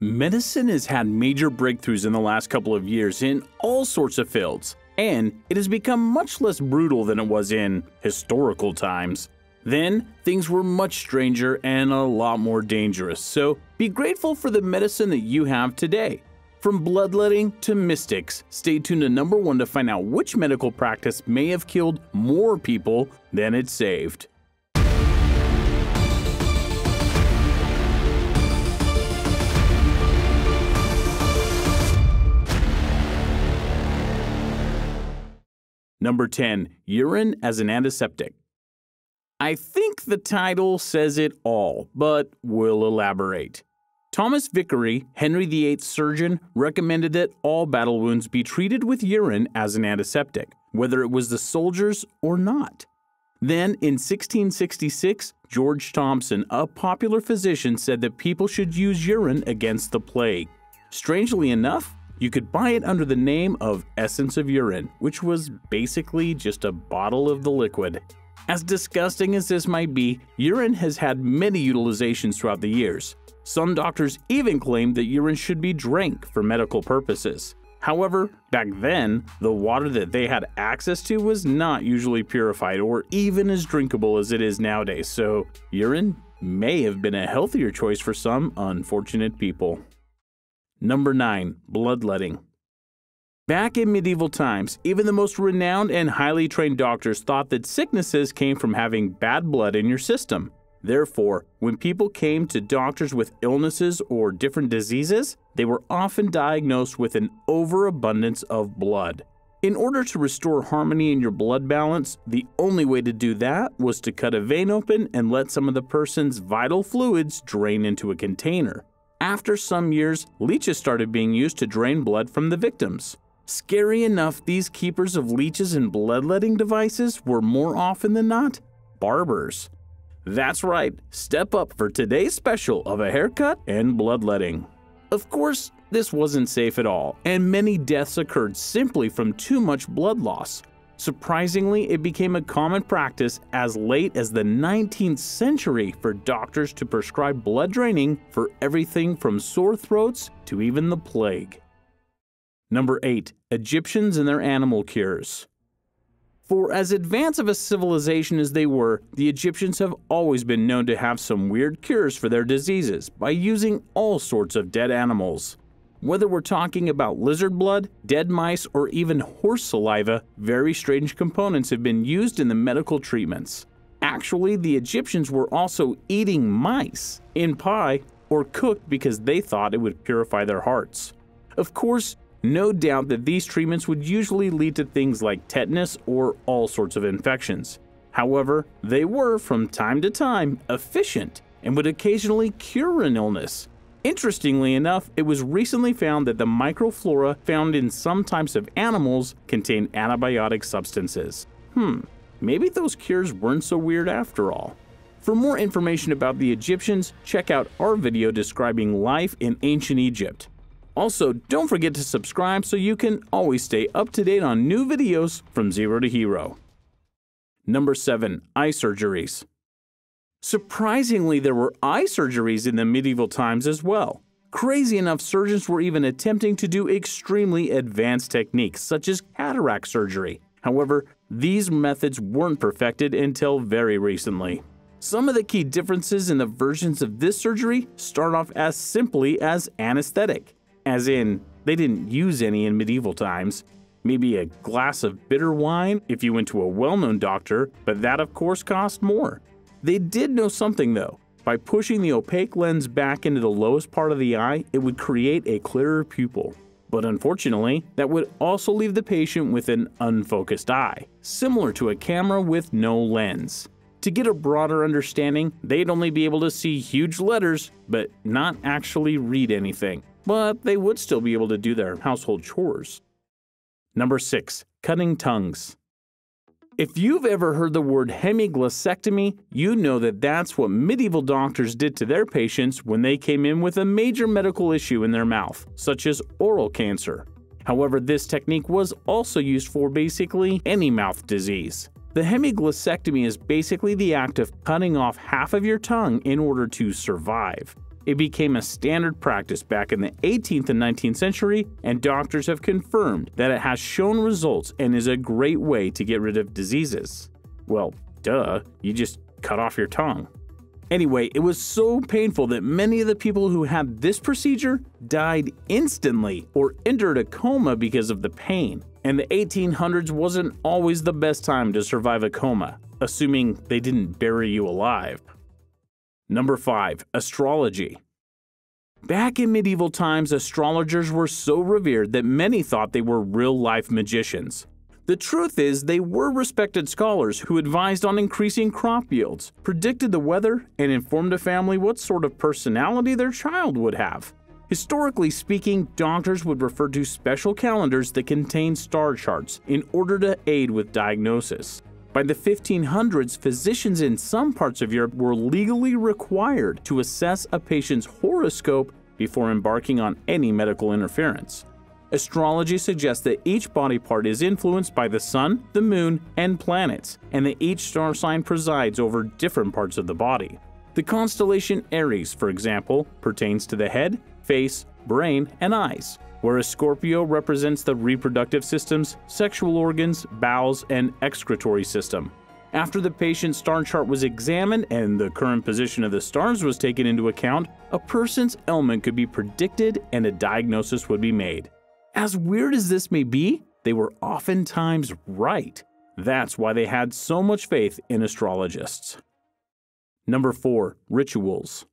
Medicine has had major breakthroughs in the last couple of years in all sorts of fields, and it has become much less brutal than it was in historical times. Then, things were much stranger and a lot more dangerous, so be grateful for the medicine that you have today. From bloodletting to mystics, stay tuned to number one to find out which medical practice may have killed more people than it saved. Number 10. Urine as an antiseptic. I think the title says it all, but we'll elaborate. Thomas Vicary, Henry VIII's surgeon, recommended that all battle wounds be treated with urine as an antiseptic, whether it was the soldiers or not. Then, in 1666, George Thomson, a popular physician, said that people should use urine against the plague. Strangely enough, you could buy it under the name of Essence of Urine, which was basically just a bottle of the liquid. As disgusting as this might be, urine has had many utilizations throughout the years. Some doctors even claim that urine should be drank for medical purposes. However, back then, the water that they had access to was not usually purified or even as drinkable as it is nowadays, so urine may have been a healthier choice for some unfortunate people. Number 9. Bloodletting. Back in medieval times, even the most renowned and highly trained doctors thought that sicknesses came from having bad blood in your system. Therefore, when people came to doctors with illnesses or different diseases, they were often diagnosed with an overabundance of blood. In order to restore harmony in your blood balance, the only way to do that was to cut a vein open and let some of the person's vital fluids drain into a container. After some years, leeches started being used to drain blood from the victims. Scary enough, these keepers of leeches and bloodletting devices were more often than not barbers. That's right, step up for today's special of a haircut and bloodletting. Of course, this wasn't safe at all, and many deaths occurred simply from too much blood loss. Surprisingly, it became a common practice as late as the 19th century for doctors to prescribe blood draining for everything from sore throats to even the plague. Number 8. Egyptians and their animal cures. For as advanced of a civilization as they were, the Egyptians have always been known to have some weird cures for their diseases by using all sorts of dead animals. Whether we're talking about lizard blood, dead mice, or even horse saliva, very strange components have been used in the medical treatments. Actually, the Egyptians were also eating mice in pie or cooked because they thought it would purify their hearts. Of course, no doubt that these treatments would usually lead to things like tetanus or all sorts of infections. However, they were, from time to time, efficient and would occasionally cure an illness. Interestingly enough, it was recently found that the microflora found in some types of animals contain antibiotic substances. Hmm, maybe those cures weren't so weird after all. For more information about the Egyptians, check out our video describing life in ancient Egypt. Also, don't forget to subscribe so you can always stay up to date on new videos from Zero to Hero. Number 7. Eye Surgeries Surprisingly, there were eye surgeries in the medieval times as well. Crazy enough, surgeons were even attempting to do extremely advanced techniques, such as cataract surgery. However, these methods weren't perfected until very recently. Some of the key differences in the versions of this surgery start off as simply as anesthetic, as in, they didn't use any in medieval times. Maybe a glass of bitter wine if you went to a well known doctor, but that of course cost more. They did know something though. By pushing the opaque lens back into the lowest part of the eye, it would create a clearer pupil. But unfortunately, that would also leave the patient with an unfocused eye, similar to a camera with no lens. To get a broader understanding, they'd only be able to see huge letters, but not actually read anything. But they would still be able to do their household chores. Number 6. Cutting tongues. If you've ever heard the word hemiglossectomy, you know that that's what medieval doctors did to their patients when they came in with a major medical issue in their mouth, such as oral cancer. However, this technique was also used for basically any mouth disease. The hemiglossectomy is basically the act of cutting off half of your tongue in order to survive. It became a standard practice back in the 18th and 19th century, and doctors have confirmed that it has shown results and is a great way to get rid of diseases. Well, duh, you just cut off your tongue. Anyway, it was so painful that many of the people who had this procedure died instantly or entered a coma because of the pain. And the 1800s wasn't always the best time to survive a coma, assuming they didn't bury you alive. Number 5. Astrology. Back in medieval times, astrologers were so revered that many thought they were real life magicians. The truth is, they were respected scholars who advised on increasing crop yields, predicted the weather, and informed a family what sort of personality their child would have. Historically speaking, doctors would refer to special calendars that contained star charts in order to aid with diagnosis. By the 1500s, physicians in some parts of Europe were legally required to assess a patient's horoscope before embarking on any medical interference. Astrology suggests that each body part is influenced by the sun, the moon, and planets, and that each star sign presides over different parts of the body. The constellation Aries, for example, pertains to the head, face, brain, and eyes, whereas Scorpio represents the reproductive systems, sexual organs, bowels, and excretory system. After the patient's star chart was examined and the current position of the stars was taken into account, a person's ailment could be predicted and a diagnosis would be made. As weird as this may be, they were oftentimes right. That's why they had so much faith in astrologists. Number 4. Rituals.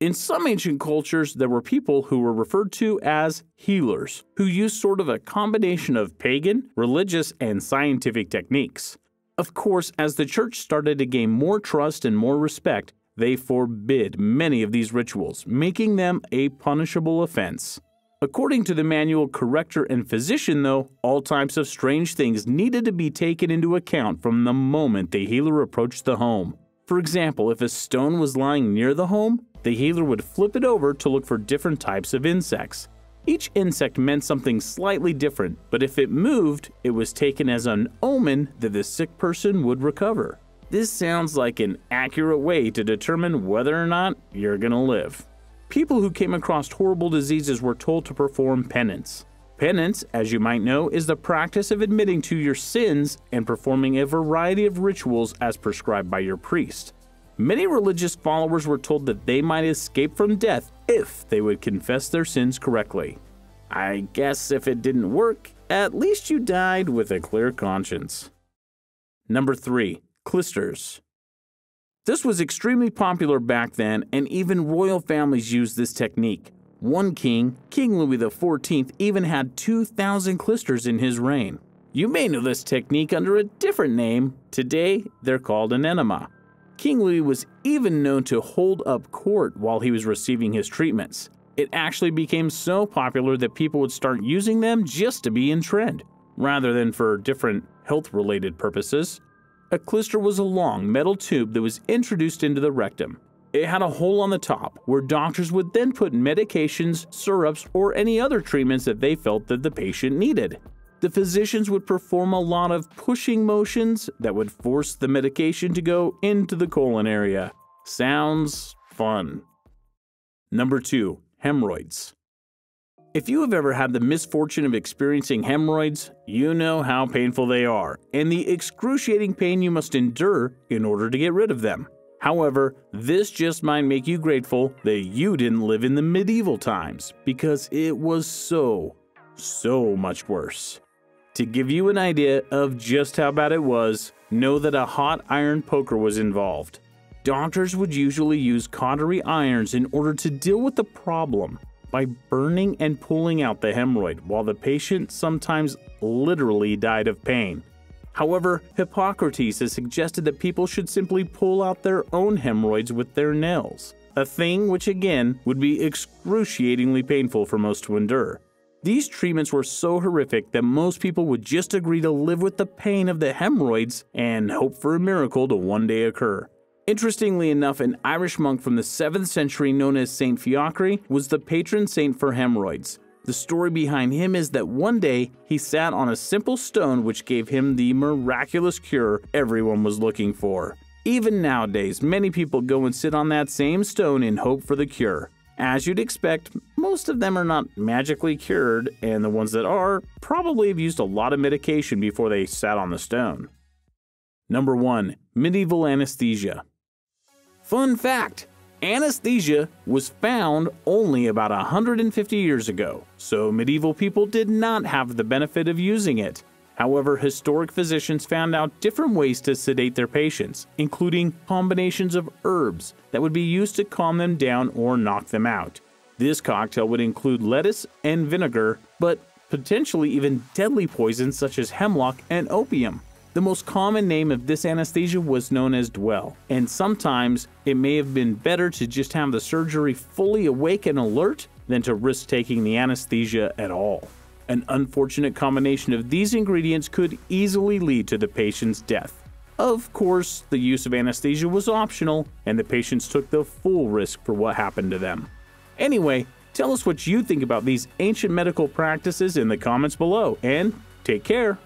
In some ancient cultures, there were people who were referred to as healers, who used sort of a combination of pagan, religious, and scientific techniques. Of course, as the church started to gain more trust and more respect, they forbid many of these rituals, making them a punishable offense. According to the manual corrector and physician, though, all types of strange things needed to be taken into account from the moment the healer approached the home. For example, if a stone was lying near the home, the healer would flip it over to look for different types of insects. Each insect meant something slightly different, but if it moved, it was taken as an omen that the sick person would recover. This sounds like an accurate way to determine whether or not you're gonna live people who came across horrible diseases were told to perform penance. Penance, as you might know, is the practice of admitting to your sins and performing a variety of rituals as prescribed by your priest. Many religious followers were told that they might escape from death if they would confess their sins correctly. I guess if it didn't work, at least you died with a clear conscience. Number 3. Clysters. This was extremely popular back then, and even royal families used this technique. One king, King Louis XIV, even had 2,000 clysters in his reign. You may know this technique under a different name. Today, they're called an enema. King Louis was even known to hold up court while he was receiving his treatments. It actually became so popular that people would start using them just to be in trend, rather than for different health related purposes. A clyster was a long metal tube that was introduced into the rectum. It had a hole on the top where doctors would then put medications, syrups, or any other treatments that they felt that the patient needed. The physicians would perform a lot of pushing motions that would force the medication to go into the colon area. Sounds fun. Number 2. Hemorrhoids. If you have ever had the misfortune of experiencing hemorrhoids, you know how painful they are and the excruciating pain you must endure in order to get rid of them. However, this just might make you grateful that you didn't live in the medieval times because it was so, so much worse. To give you an idea of just how bad it was, know that a hot iron poker was involved. Doctors would usually use cautery irons in order to deal with the problem by burning and pulling out the hemorrhoid, while the patient sometimes literally died of pain. However, Hippocrates has suggested that people should simply pull out their own hemorrhoids with their nails, a thing which again would be excruciatingly painful for most to endure. These treatments were so horrific that most people would just agree to live with the pain of the hemorrhoids and hope for a miracle to one day occur. Interestingly enough, an Irish monk from the 7th century known as Saint Fiacre was the patron saint for hemorrhoids. The story behind him is that one day he sat on a simple stone which gave him the miraculous cure everyone was looking for. Even nowadays, many people go and sit on that same stone in hope for the cure. As you'd expect, most of them are not magically cured, and the ones that are probably have used a lot of medication before they sat on the stone. Number 1. Medieval Anesthesia Fun fact anesthesia was found only about 150 years ago, so medieval people did not have the benefit of using it. However, historic physicians found out different ways to sedate their patients, including combinations of herbs that would be used to calm them down or knock them out. This cocktail would include lettuce and vinegar, but potentially even deadly poisons such as hemlock and opium. The most common name of this anesthesia was known as Dwale, and sometimes it may have been better to just have the surgery fully awake and alert than to risk taking the anesthesia at all. An unfortunate combination of these ingredients could easily lead to the patient's death. Of course, the use of anesthesia was optional, and the patients took the full risk for what happened to them. Anyway, tell us what you think about these ancient medical practices in the comments below, and take care.